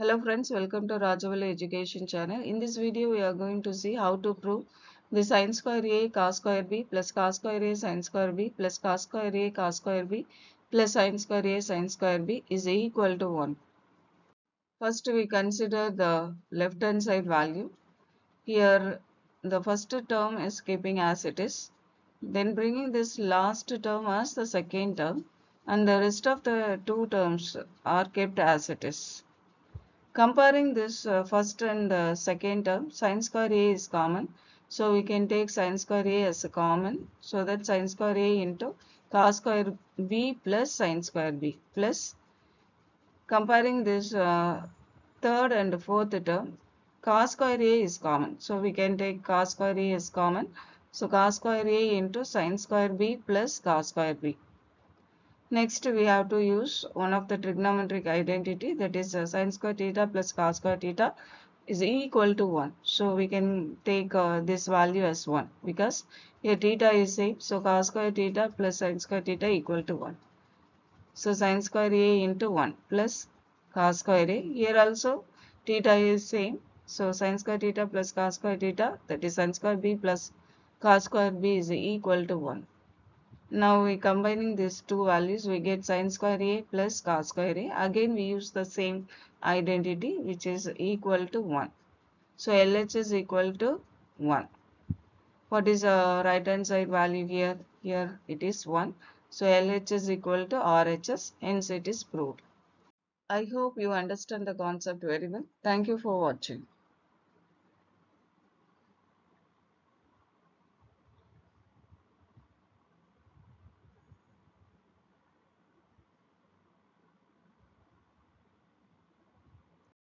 Hello friends, welcome to RajaValli Education channel. In this video, we are going to see how to prove the sin square A cos square B plus cos square A sin square B plus cos square A cos square B plus sin square A sin square B is equal to 1. First, we consider the left hand side value. Here, the first term is keeping as it is. Then bringing this last term as the second term and the rest of the two terms are kept as it is. Comparing this uh, first and uh, second term, sin square A is common. So we can take sin square A as a common. So that sin square A into cos square B plus sin square B plus comparing this uh, third and fourth term, cos square A is common. So we can take cos square A as common. So cos square A into sin square B plus cos square B. Next, we have to use one of the trigonometric identity that is uh, sin square theta plus cos square theta is equal to 1. So, we can take uh, this value as 1 because here theta is same. So, cos square theta plus sin square theta equal to 1. So, sin square A into 1 plus cos square A. Here also theta is same. So, sin square theta plus cos square theta that is sin square B plus cos square B is equal to 1. Now we combining these two values we get sin square a plus cos square a. Again we use the same identity which is equal to 1. So LH is equal to 1. What is the right hand side value here? Here it is 1. So LH is equal to RHS hence it is proved. I hope you understand the concept very well. Thank you for watching.